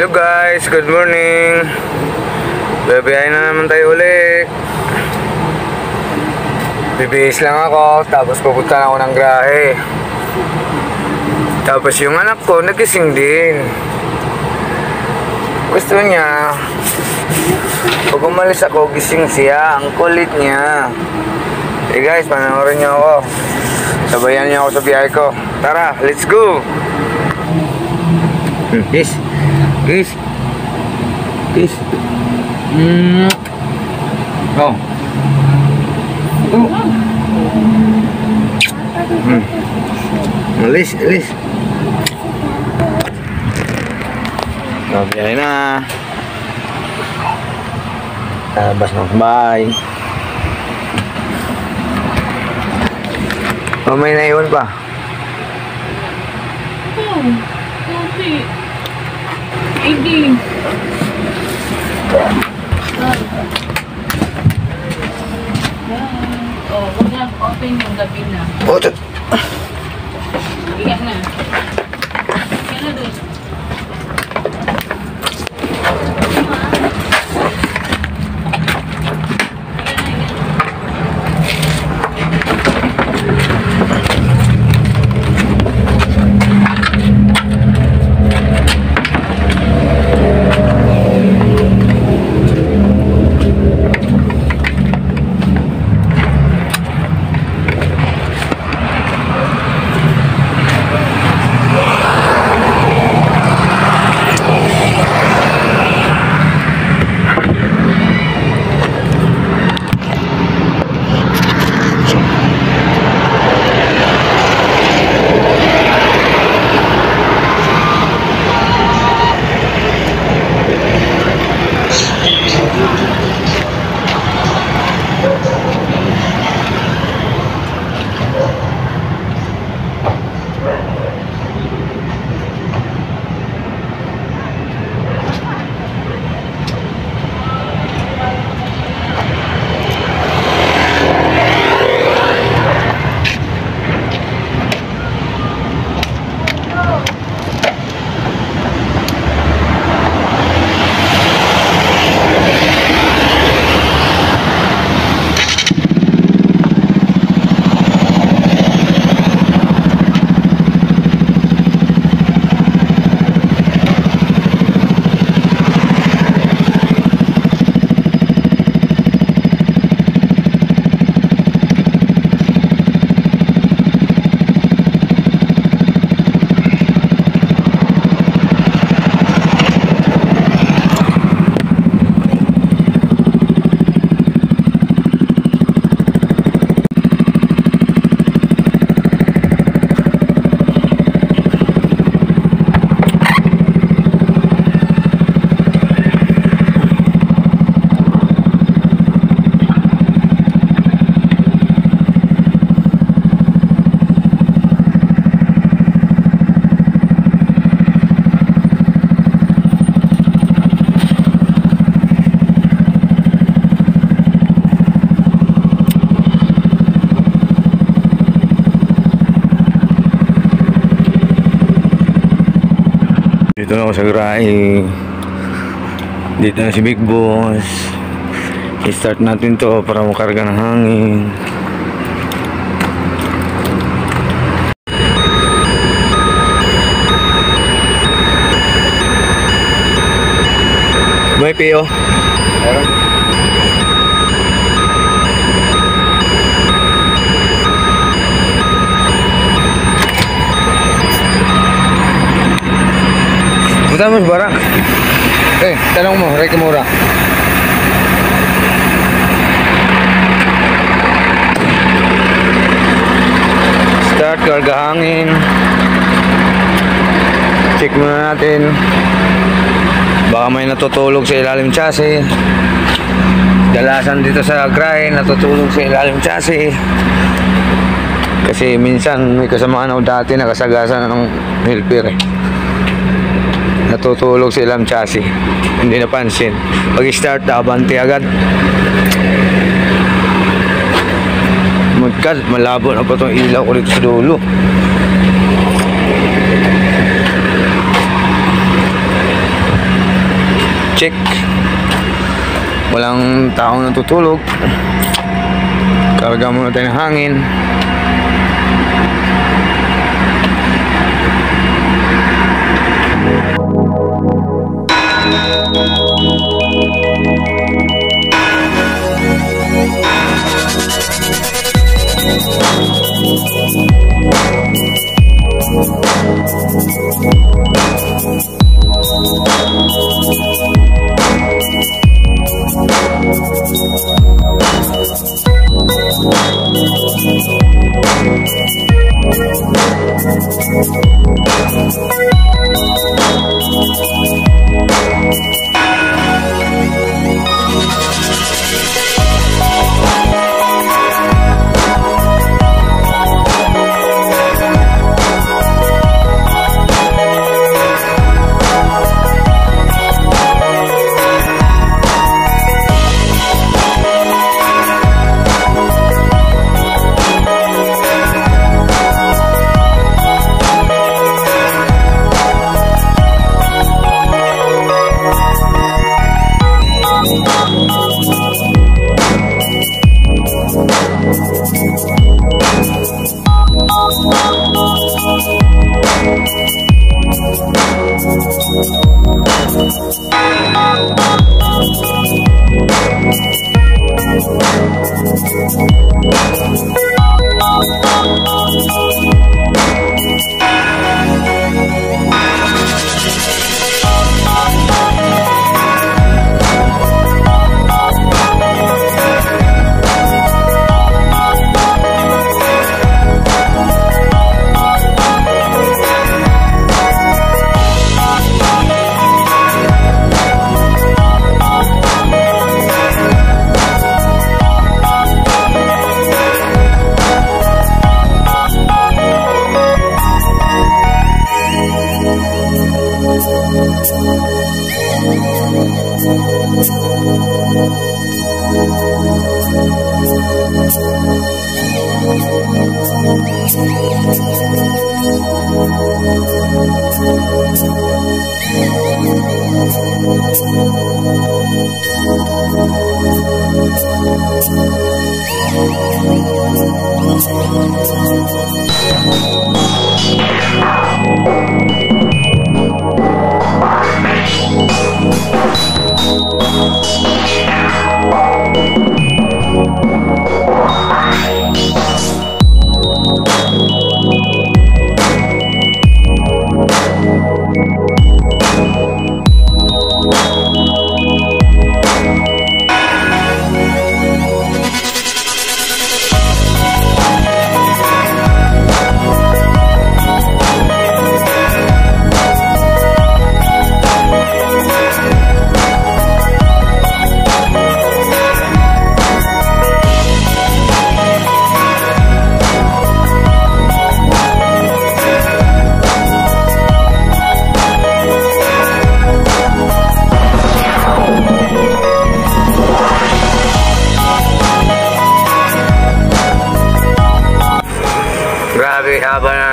Hello guys, good morning. Babiyahin na naman tayo ulit. Bibihis lang ako, tapos pupunta ako ng grahe. Tapos yung anak ko, nagising din. Gusto niya, pag umalis ako, gising siya. Ang kulit niya. Hey guys, panoorin niyo ako. Sabayan niyo ako sa biyahe ko. Tara, let's go! Hmm, Kiss. Kiss. Mm. Oh. Oh. Hmm. Alis, alis. Okay na. Labas ng bahay. Oh, may naiwan pa. Oh, Kopi. Hindi. Oh, huwag na open yung gabi na. Oh, Dito na ako sa grahe. Dito na si Big Boss. I-start natin to para makarga ng hangin. May PO. Punta mo sa barang. Eh, Ray Kimura. Start, karga hangin. Check muna natin. Baka may natutulog sa ilalim chassis. Dalasan dito sa grind, natutulog sa ilalim chassis. Kasi minsan may kasamaan ako dati nakasagasan ng helper eh natutulog sa ilang chassis hindi napansin pag start abante agad magkal malabo na pa itong ilaw ko dito sa dulo check. Walang taong natutulog. Karga muna tayo ng hangin. Thank you. Grabe,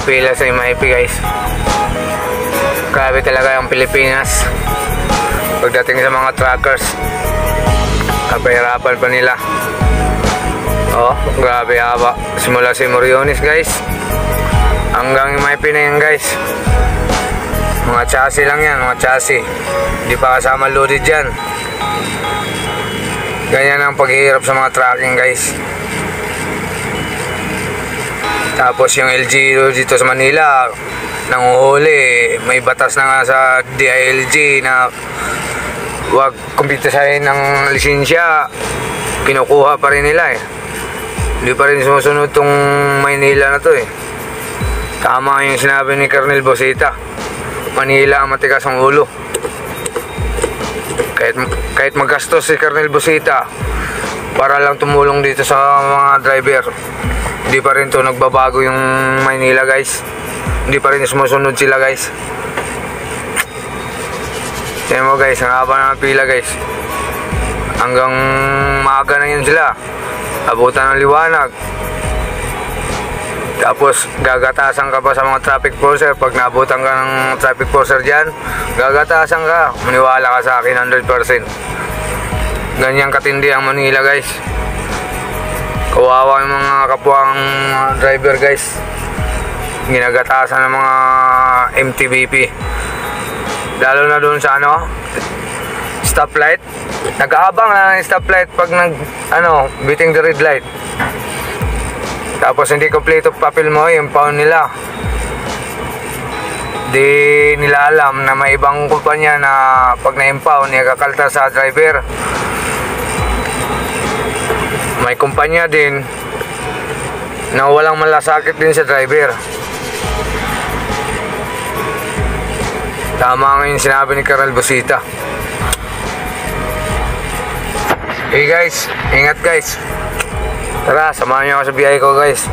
haba na ng pila sa MIP guys. Grabe talaga yung Pilipinas. Pagdating sa mga truckers, kapahirapan pa nila. Oh, grabe haba. Simula si Moriones guys. Hanggang MIP na yan guys. Mga chassis lang yan, mga chassis. Hindi pa kasama loaded dyan. Ganyan ang paghihirap sa mga trucking guys. Tapos yung LG dito sa Manila, nanguhuli. May batas na nga sa DILG na wag kumpitasahin ng lisensya. Kinukuha pa rin nila eh. Hindi pa rin sumusunod tong Maynila na to eh. Tama yung sinabi ni Colonel Bosita. Manila ang matigas ang ulo. Kahit, kahit magastos si Colonel Bosita para lang tumulong dito sa mga driver. Hindi pa rin to nagbabago yung Maynila guys. Hindi pa rin sumusunod sila guys. Tingnan mo guys, ang haba ng pila guys. Hanggang maaga na yun sila. Abutan ng liwanag. Tapos gagatasan ka pa sa mga traffic forcer. Pag nabutan ka ng traffic forcer dyan, gagatasan ka. Maniwala ka sa akin 100%. Ganyan katindi ang Manila guys. Kawawa yung mga kapwang driver guys. Ginagatasan ng mga MTBP. Lalo na doon sa ano, stoplight. Nag-aabang na ng stoplight pag nag, ano, beating the red light. Tapos hindi kompleto papel mo yung pound nila. Di nila alam na may ibang kumpanya na pag na-impound, nikakalta sa driver. May kumpanya din na walang malasakit din sa driver. Tama nga yung sinabi ni Carl Busita. Hey guys, ingat guys. Tara, samahan niyo ako sa biyahe ko guys.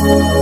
Bye.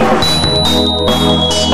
Thank Bye.